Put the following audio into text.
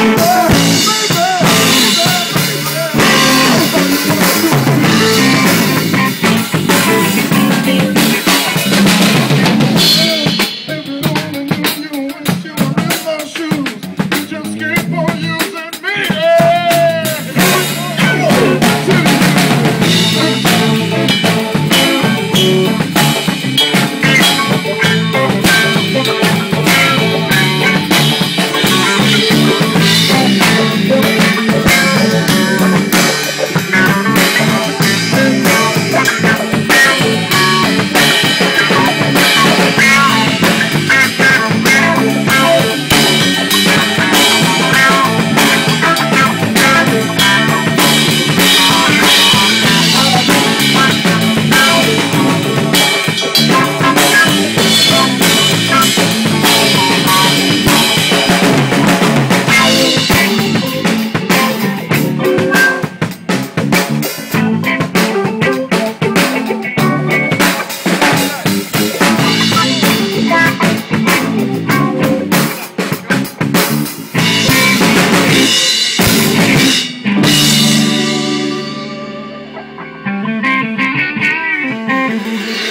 Oh. Mm-hmm.